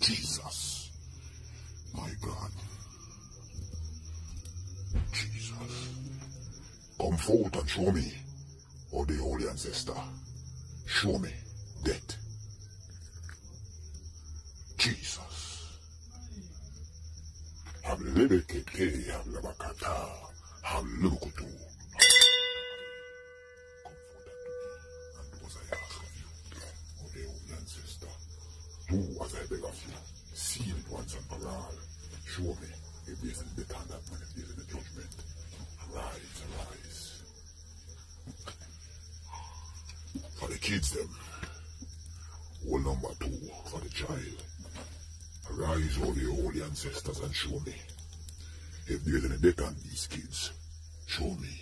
Jesus. My God. Jesus. Come forth and show me, oh the holy ancestor. Show me death. Jesus. Hablebekete, hablabakata, hablukutu. Do as I beg of you. Seal it once and for all. Show me if there's any death on that if there's any judgment. Arise, arise. For the kids, them. Rule number two for the child. Arise, all the holy ancestors, and show me if there's any death on these kids. Show me.